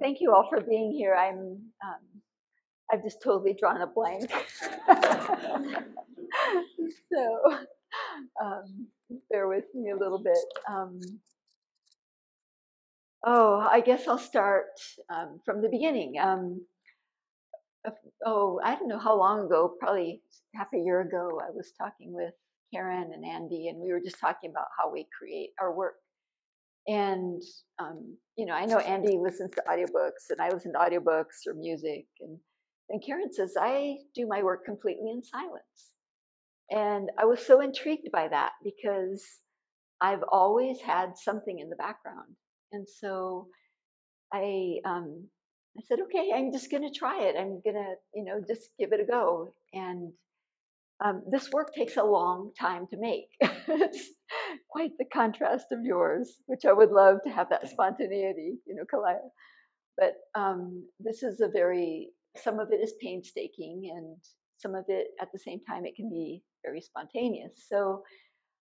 thank you all for being here. I'm, um, I've just totally drawn a blank. so, um, bear with me a little bit. Um, oh, I guess I'll start um, from the beginning. Um, oh, I don't know how long ago, probably half a year ago, I was talking with Karen and Andy, and we were just talking about how we create our work. And um, you know, I know Andy listens to audiobooks, and I listen to audiobooks or music, and and Karen says I do my work completely in silence. And I was so intrigued by that because I've always had something in the background, and so I um, I said, okay, I'm just going to try it. I'm going to, you know, just give it a go. And um, this work takes a long time to make. it's quite the contrast of yours, which I would love to have that spontaneity, you know, Kalaya. But um, this is a very, some of it is painstaking, and some of it at the same time, it can be very spontaneous. So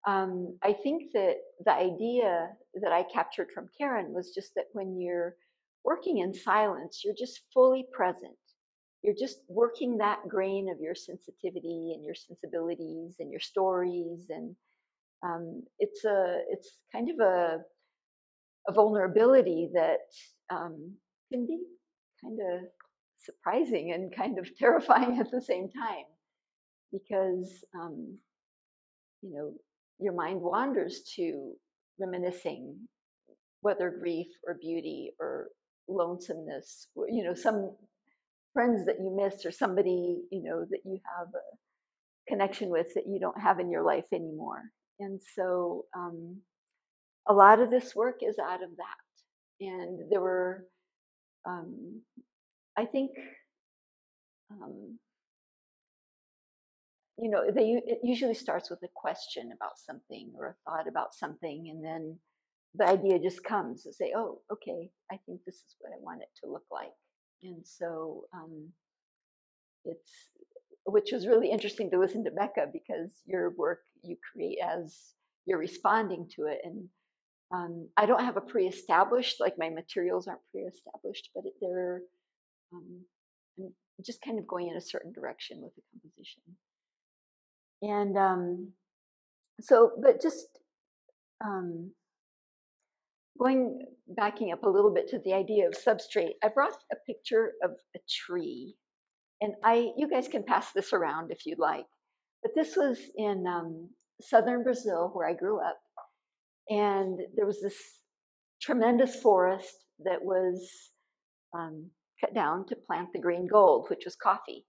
um, I think that the idea that I captured from Karen was just that when you're working in silence, you're just fully present you're just working that grain of your sensitivity and your sensibilities and your stories and um, it's a it's kind of a a vulnerability that um, can be kind of surprising and kind of terrifying at the same time because um, you know your mind wanders to reminiscing whether grief or beauty or lonesomeness you know some friends that you miss or somebody you know that you have a connection with that you don't have in your life anymore. And so um, a lot of this work is out of that. And there were um, i think um, you know they it usually starts with a question about something or a thought about something and then the idea just comes to say oh okay i think this is what i want it to look like and so um, it's which was really interesting to listen to Becca because your work you create as you're responding to it and um, I don't have a pre-established like my materials aren't pre-established but they're um, I'm just kind of going in a certain direction with the composition. And um, so but just um, Going backing up a little bit to the idea of substrate, I brought a picture of a tree, and I you guys can pass this around if you'd like. But this was in um, southern Brazil where I grew up, and there was this tremendous forest that was um, cut down to plant the green gold, which was coffee.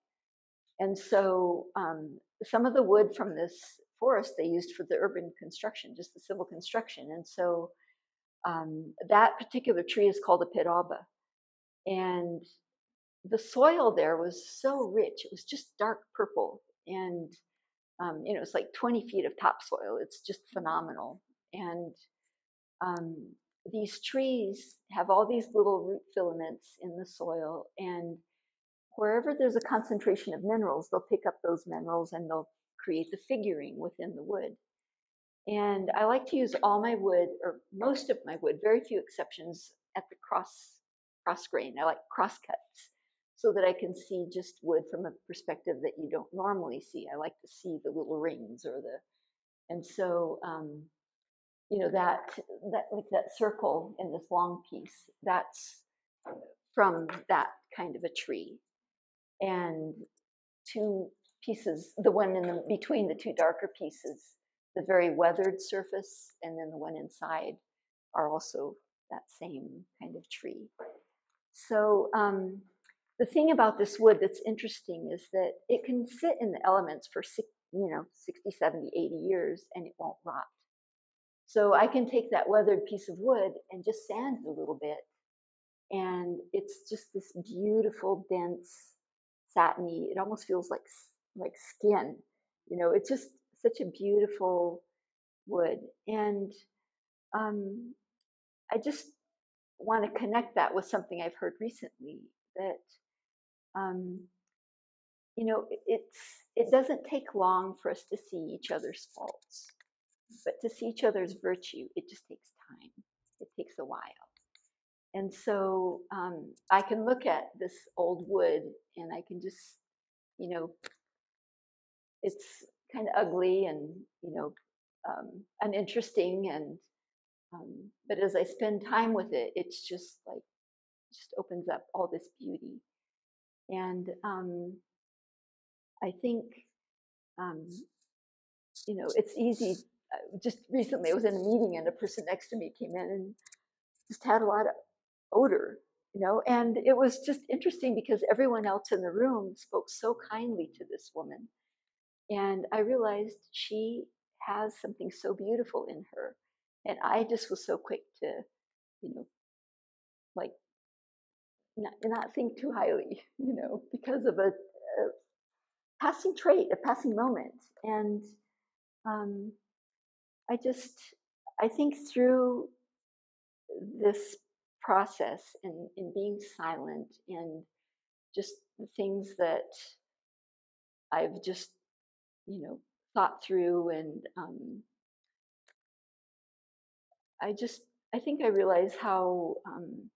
And so um, some of the wood from this forest they used for the urban construction, just the civil construction. And so um, that particular tree is called a pitauba. And the soil there was so rich, it was just dark purple. And, um, you know, it's like 20 feet of topsoil. It's just phenomenal. And um, these trees have all these little root filaments in the soil. And wherever there's a concentration of minerals, they'll pick up those minerals and they'll create the figuring within the wood. And I like to use all my wood, or most of my wood, very few exceptions, at the cross cross grain. I like cross cuts so that I can see just wood from a perspective that you don't normally see. I like to see the little rings or the, and so um, you know that that like that circle in this long piece. That's from that kind of a tree, and two pieces. The one in the between the two darker pieces the very weathered surface and then the one inside are also that same kind of tree. So um, the thing about this wood that's interesting is that it can sit in the elements for you know 60, 70, 80 years and it won't rot. So I can take that weathered piece of wood and just sand it a little bit and it's just this beautiful dense satiny it almost feels like like skin you know it's just such a beautiful wood. And um, I just want to connect that with something I've heard recently that, um, you know, it's it doesn't take long for us to see each other's faults, but to see each other's virtue, it just takes time. It takes a while. and so um, I can look at this old wood and I can just, you know, it's kind of ugly and you know um, uninteresting and um, but as I spend time with it, it's just like just opens up all this beauty. And um, I think um, you know it's easy. Uh, just recently, I was in a meeting and a person next to me came in and just had a lot of odor, you know, and it was just interesting because everyone else in the room spoke so kindly to this woman and I realized she has something so beautiful in her. And I just was so quick to, you know, like not, not think too highly, you know, because of a, a passing trait, a passing moment. And um, I just, I think through this process and in being silent and just the things that I've just you know thought through and um, i just i think i realize how um,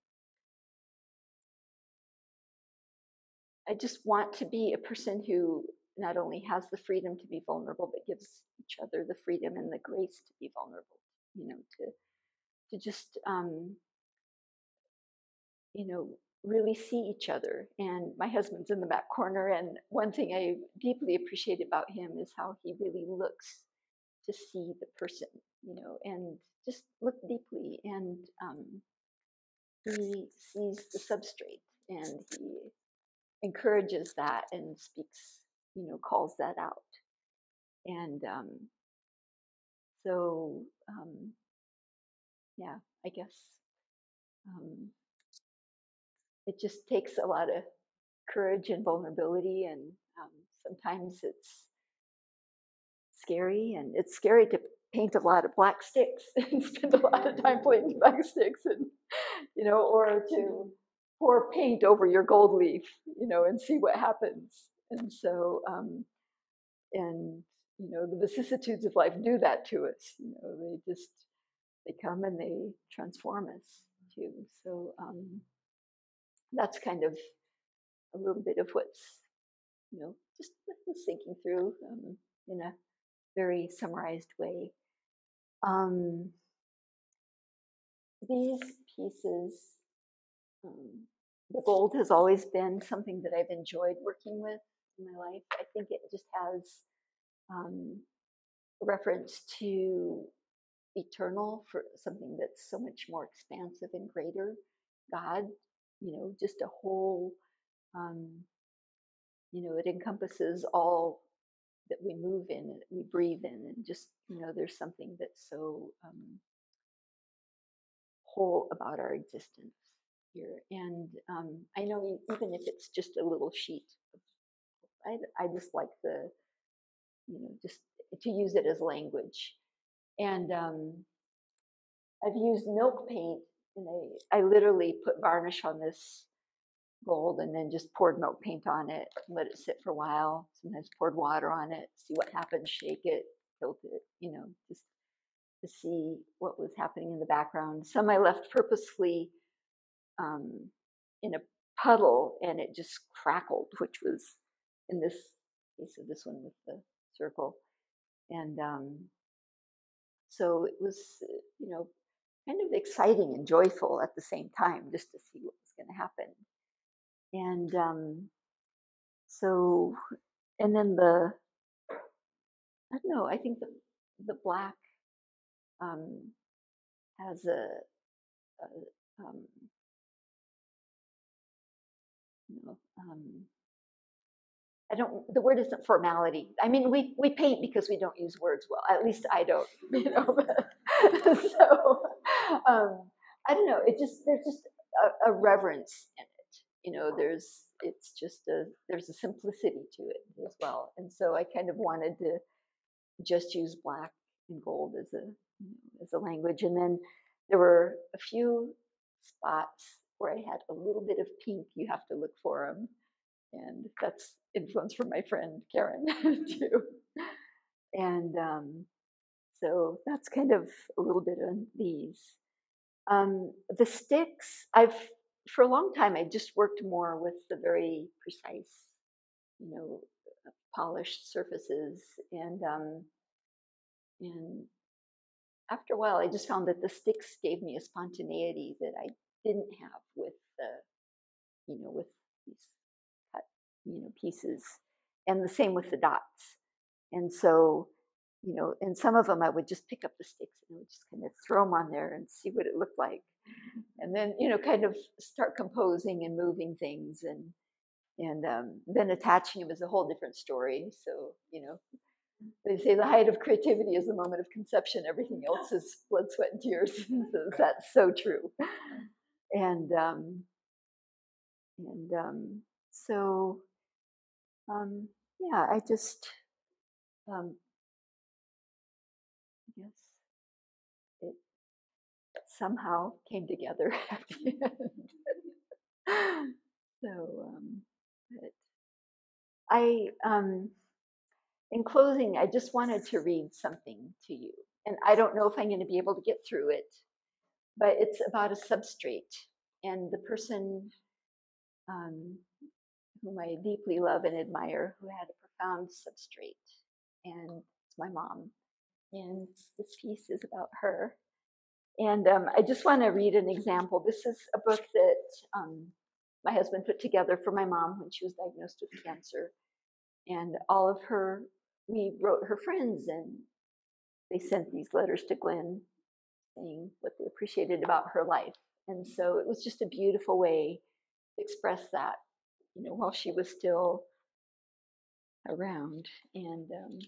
i just want to be a person who not only has the freedom to be vulnerable but gives each other the freedom and the grace to be vulnerable you know to to just um, you know really see each other. And my husband's in the back corner. And one thing I deeply appreciate about him is how he really looks to see the person, you know, and just look deeply. And um, he sees the substrate and he encourages that and speaks, you know, calls that out. And um, so, um, yeah, I guess um, it just takes a lot of courage and vulnerability and um, sometimes it's scary and it's scary to paint a lot of black sticks and spend a lot of time painting black sticks and you know or to pour paint over your gold leaf you know and see what happens. And so um, and you know the vicissitudes of life do that to us you know they just they come and they transform us too. So um, that's kind of a little bit of what's, you know, just thinking through um, in a very summarized way. Um, these pieces, um, the gold has always been something that I've enjoyed working with in my life. I think it just has um, reference to eternal for something that's so much more expansive and greater. God you know, just a whole, um, you know, it encompasses all that we move in, that we breathe in, and just, you know, there's something that's so um, whole about our existence here. And um, I know even if it's just a little sheet, I, I just like the, you know, just to use it as language. And um, I've used milk paint and I, I literally put varnish on this gold and then just poured milk paint on it, let it sit for a while. Sometimes poured water on it, see what happens, shake it, tilt it, you know, just to see what was happening in the background. Some I left purposely um, in a puddle and it just crackled, which was in this case of this one with the circle. And um, so it was, you know, kind of exciting and joyful at the same time just to see what was going to happen. And um, so, and then the, I don't know, I think the, the black um, has a, a um, um, I don't. The word isn't formality. I mean, we we paint because we don't use words well. At least I don't. You know. so um, I don't know. It just there's just a, a, reverence in it. You know, there's it's just a there's a simplicity to it as well. And so I kind of wanted to just use black and gold as a as a language. And then there were a few spots where I had a little bit of pink. You have to look for them, and that's influence from my friend Karen too. And um, so that's kind of a little bit on these. Um, the sticks, I've for a long time I just worked more with the very precise, you know, polished surfaces, and um, and after a while I just found that the sticks gave me a spontaneity that I didn't have with the, you know, with these cut, you know, pieces, and the same with the dots, and so you know, and some of them I would just pick up the sticks and would just kind of throw them on there and see what it looked like, and then you know, kind of start composing and moving things, and and um, then attaching them is a whole different story. So you know, they say the height of creativity is the moment of conception. Everything else is blood, sweat, and tears. that's so true. And um, and um, so um, yeah, I just um, yes, it somehow came together at the end. so, um, but I, um, in closing, I just wanted to read something to you. And I don't know if I'm going to be able to get through it, but it's about a substrate. And the person um, whom I deeply love and admire, who had a profound substrate, and it's my mom and this piece is about her. And um, I just want to read an example. This is a book that um, my husband put together for my mom when she was diagnosed with cancer. And all of her, we wrote her friends, and they sent these letters to Glenn saying what they appreciated about her life. And so it was just a beautiful way to express that, you know, while she was still around. And um,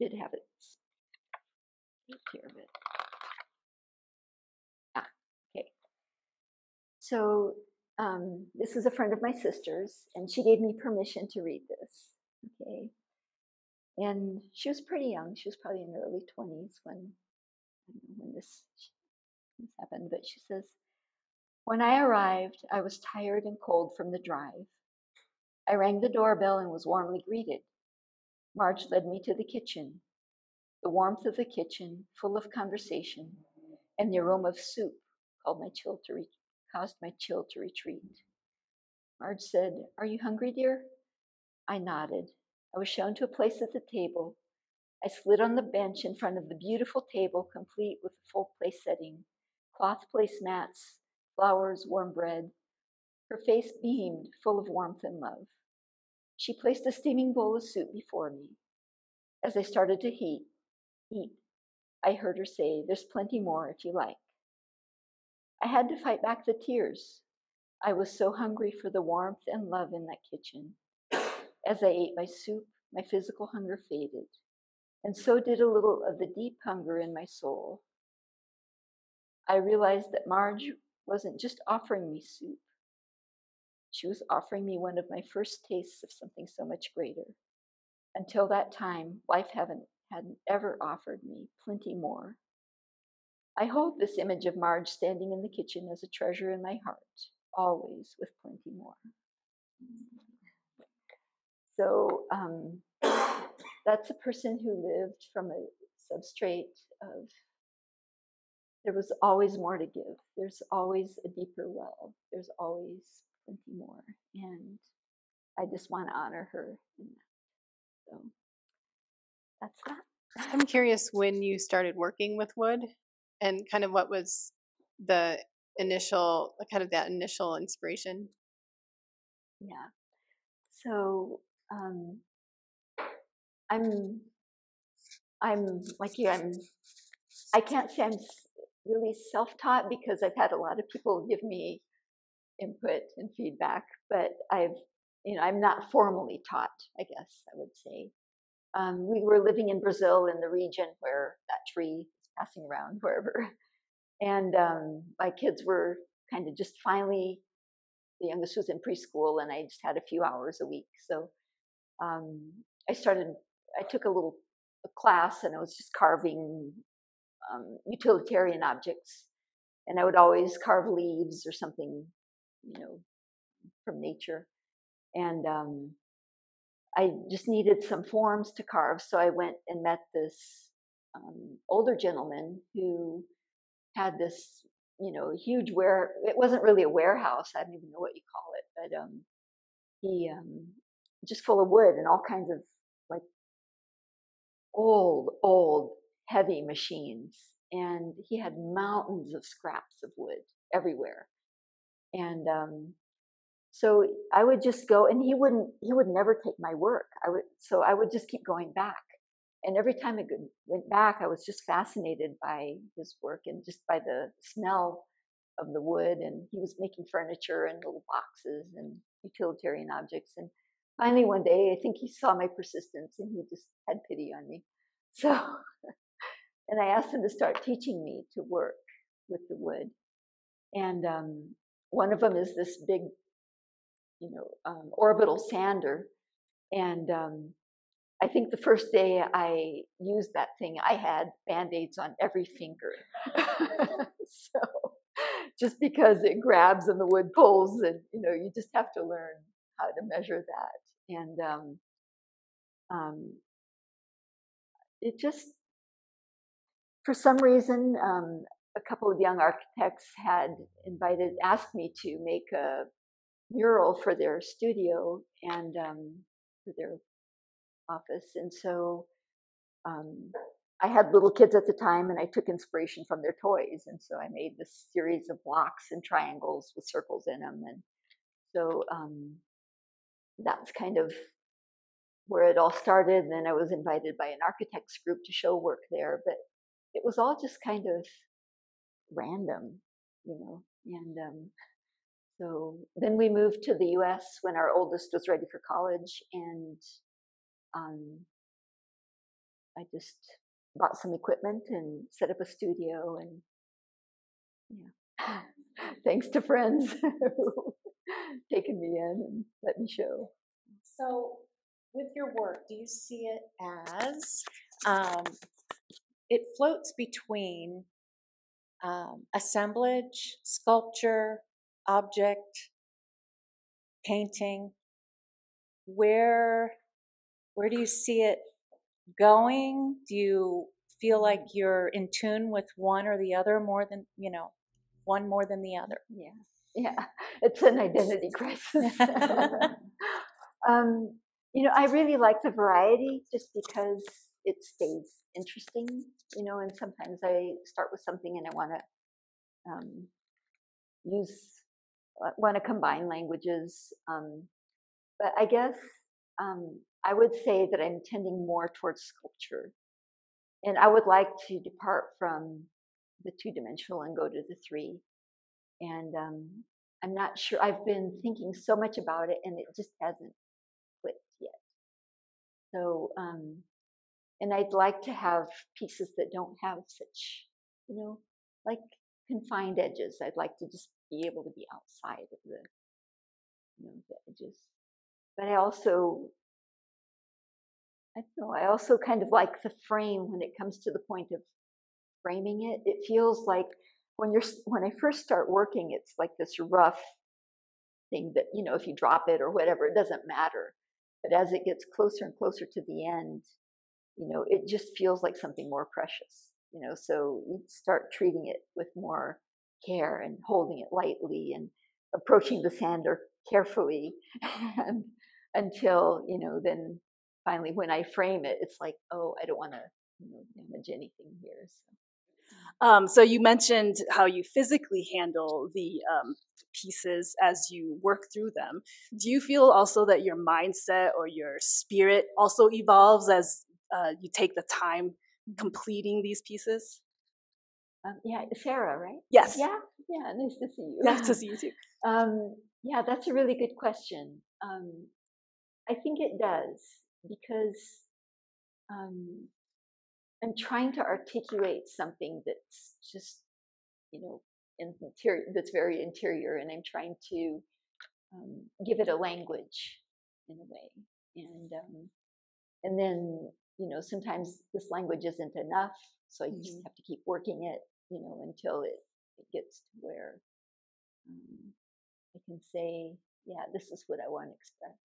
did have it. Take care of it. Ah, okay. So um, this is a friend of my sister's, and she gave me permission to read this. Okay. And she was pretty young. She was probably in her early 20s when, when this, this happened. But she says, When I arrived, I was tired and cold from the drive. I rang the doorbell and was warmly greeted. Marge led me to the kitchen. The warmth of the kitchen, full of conversation, and the aroma of soup called my chill to re- caused my chill to retreat. Marge said, Are you hungry, dear? I nodded. I was shown to a place at the table. I slid on the bench in front of the beautiful table, complete with a full place setting cloth placemats, flowers, warm bread. Her face beamed, full of warmth and love. She placed a steaming bowl of soup before me. As I started to heat, eat, I heard her say, There's plenty more if you like. I had to fight back the tears. I was so hungry for the warmth and love in that kitchen. As I ate my soup, my physical hunger faded, and so did a little of the deep hunger in my soul. I realized that Marge wasn't just offering me soup, she was offering me one of my first tastes of something so much greater. Until that time, life hadn't, hadn't ever offered me plenty more. I hold this image of Marge standing in the kitchen as a treasure in my heart, always with plenty more. So um, that's a person who lived from a substrate of there was always more to give. There's always a deeper well. There's always plenty more. And I just want to honor her in that. So that's that. I'm curious when you started working with wood and kind of what was the initial, kind of that initial inspiration. Yeah. So um, I'm, I'm like you, I'm, I can't say I'm really self-taught because I've had a lot of people give me input and feedback, but I've, you know, I'm not formally taught, I guess I would say. Um, we were living in Brazil in the region where that tree is passing around wherever. And um, my kids were kind of just finally, the youngest was in preschool, and I just had a few hours a week. So um, I started, I took a little a class and I was just carving um, utilitarian objects. And I would always carve leaves or something you know, from nature. And um, I just needed some forms to carve, so I went and met this um, older gentleman who had this, you know, huge ware. It wasn't really a warehouse. I don't even know what you call it, but um, he um, just full of wood and all kinds of like old, old, heavy machines. And he had mountains of scraps of wood everywhere. And um, so I would just go, and he wouldn't, he would never take my work. I would, so I would just keep going back. And every time I went back, I was just fascinated by his work and just by the smell of the wood. And he was making furniture and little boxes and utilitarian objects. And finally, one day, I think he saw my persistence and he just had pity on me. So, and I asked him to start teaching me to work with the wood. And um, one of them is this big, you know, um, orbital sander. And um, I think the first day I used that thing, I had band aids on every finger. so just because it grabs and the wood pulls, and you know, you just have to learn how to measure that. And um, um, it just, for some reason, um, a couple of young architects had invited, asked me to make a mural for their studio and um, for their office. And so um, I had little kids at the time and I took inspiration from their toys. And so I made this series of blocks and triangles with circles in them. And so um, that's kind of where it all started. And then I was invited by an architects group to show work there. But it was all just kind of random, you know. And um, so then we moved to the US when our oldest was ready for college. And um, I just bought some equipment and set up a studio and yeah thanks to friends who taken me in and let me show so with your work do you see it as um, it floats between um, assemblage sculpture object painting where where do you see it going? Do you feel like you're in tune with one or the other more than, you know, one more than the other? Yeah. Yeah. It's an identity crisis. um, you know, I really like the variety just because it stays interesting, you know, and sometimes I start with something and I want to um, use, uh, want to combine languages. Um, but I guess um, I would say that I'm tending more towards sculpture. And I would like to depart from the two dimensional and go to the three. And um, I'm not sure, I've been thinking so much about it and it just hasn't clicked yet. So, um, and I'd like to have pieces that don't have such, you know, like confined edges. I'd like to just be able to be outside of the, you know, the edges. But I also I don't know. I also kind of like the frame when it comes to the point of framing it. It feels like when you're when I first start working, it's like this rough thing that you know if you drop it or whatever, it doesn't matter. But as it gets closer and closer to the end, you know, it just feels like something more precious. You know, so you start treating it with more care and holding it lightly and approaching the sander carefully and until you know then finally when I frame it, it's like, oh, I don't want to you know, damage anything here. So. Um, so you mentioned how you physically handle the um, pieces as you work through them. Do you feel also that your mindset or your spirit also evolves as uh, you take the time completing these pieces? Um, yeah, Sarah, right? Yes. Yeah, yeah. Nice to see you. Nice to see you too. Um, yeah, that's a really good question. Um, I think it does because um, I'm trying to articulate something that's just, you know, interior, that's very interior, and I'm trying to um, give it a language in a way, and um, and then you know sometimes this language isn't enough, so you mm-hmm. just have to keep working it, you know, until it it gets to where um, I can say, yeah, this is what I want to express.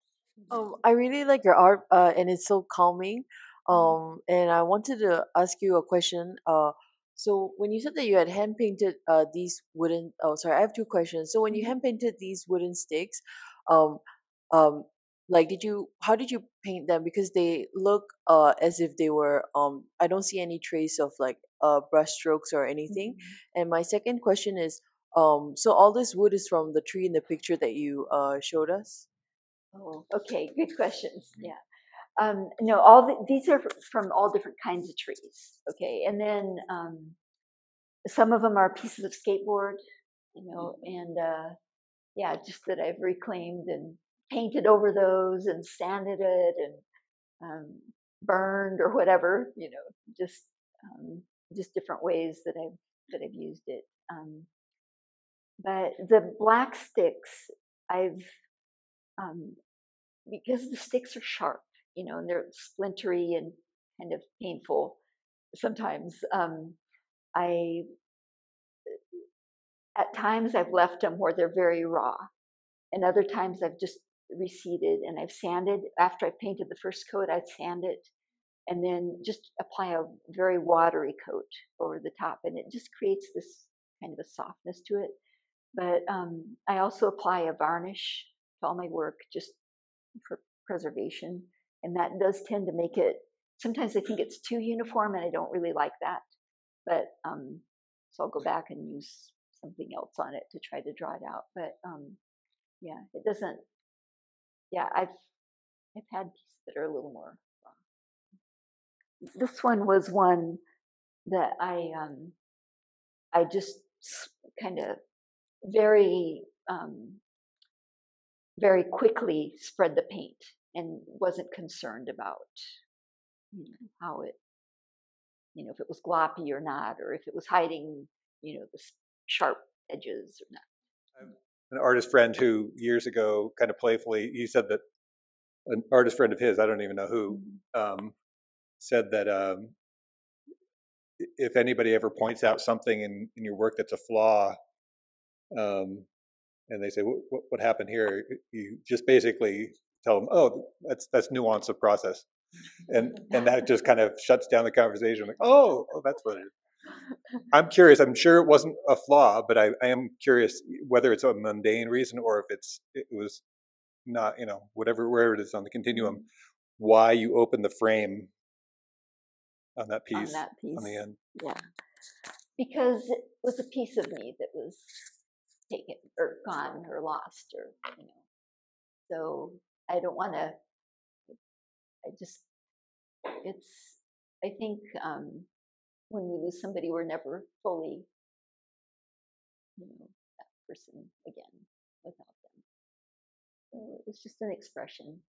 Um, I really like your art, uh, and it's so calming. Um, and I wanted to ask you a question. Uh, so when you said that you had hand painted uh these wooden, oh sorry, I have two questions. So when you hand painted these wooden sticks, um, um, like did you, how did you paint them? Because they look uh as if they were um, I don't see any trace of like uh brush strokes or anything. And my second question is, um, so all this wood is from the tree in the picture that you uh showed us. Oh, okay, good questions. Yeah. Um, no, all the, these are from all different kinds of trees. Okay, and then um, some of them are pieces of skateboard, you know, and uh, yeah, just that I've reclaimed and painted over those and sanded it and um, burned or whatever, you know, just um, just different ways that I've that I've used it. Um, but the black sticks, I've um, because the sticks are sharp, you know, and they're splintery and kind of painful sometimes. Um, I, at times, I've left them where they're very raw, and other times I've just reseeded and I've sanded. After I painted the first coat, I'd sand it and then just apply a very watery coat over the top, and it just creates this kind of a softness to it. But um, I also apply a varnish to all my work just for preservation, and that does tend to make it. Sometimes I think it's too uniform, and I don't really like that. But um, so I'll go back and use something else on it to try to draw it out. But um, yeah, it doesn't. Yeah, I've I've had pieces that are a little more. raw. This one was one that I um, I just kind of very um, very quickly spread the paint and wasn't concerned about you know, how it you know if it was gloppy or not or if it was hiding you know the sharp edges or not an artist friend who years ago kind of playfully he said that an artist friend of his i don't even know who um, said that um, if anybody ever points out something in, in your work that's a flaw um, and they say what, what, what happened here? You just basically tell them oh that's that's nuance of process. And and that just kind of shuts down the conversation like oh, oh that's what it is i'm curious i'm sure it wasn't a flaw but I, I am curious whether it's a mundane reason or if it's it was not you know whatever wherever it is on the continuum why you open the frame on that on piece that piece on the end. yeah. Because it was a piece of me that was taken or gone or lost or you know. So i don't want to i just it's i think um when we lose somebody we're never fully you know that person again without them. So it was just an expression